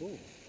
Cool.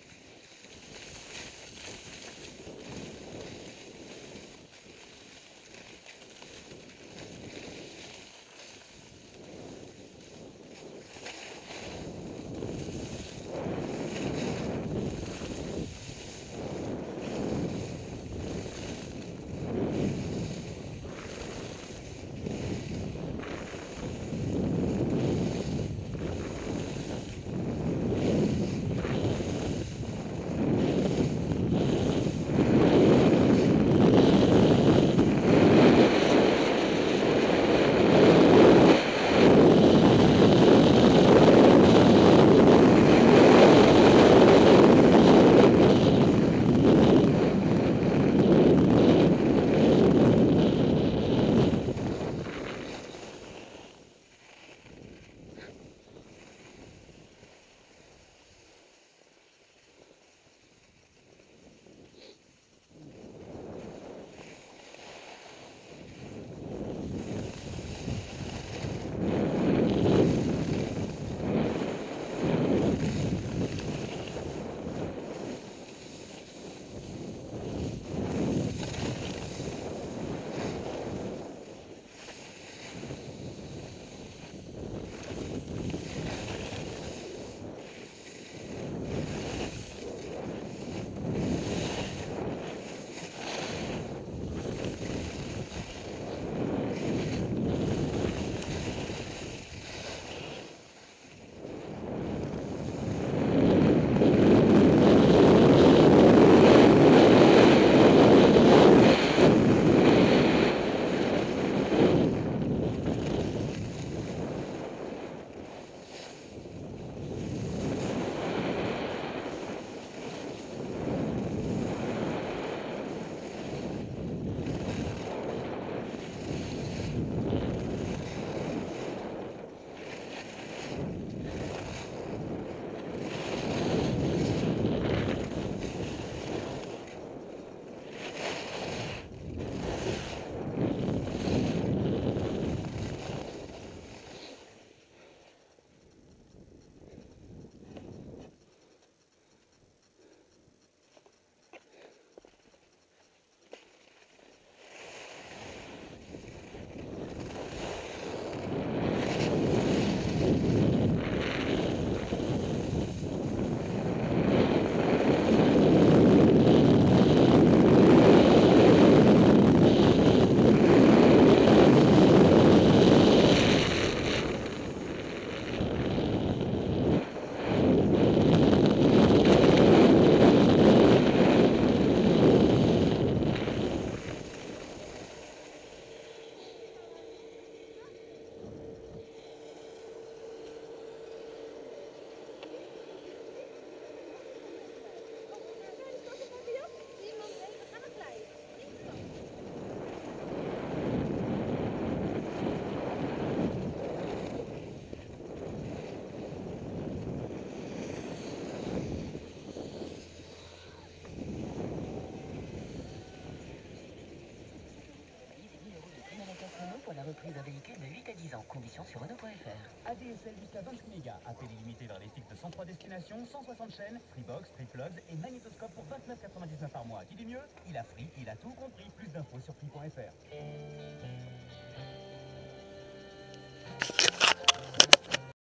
Conditions sur Renault.fr. ADSL jusqu'à 28 mégas. Appel illimité dans les sites de 103 destinations, 160 chaînes, Freebox, Freeplugs et magnétoscope pour 29,99 par mois. Qui dit mieux Il a Free, il a tout compris. Plus d'infos sur Free.fr.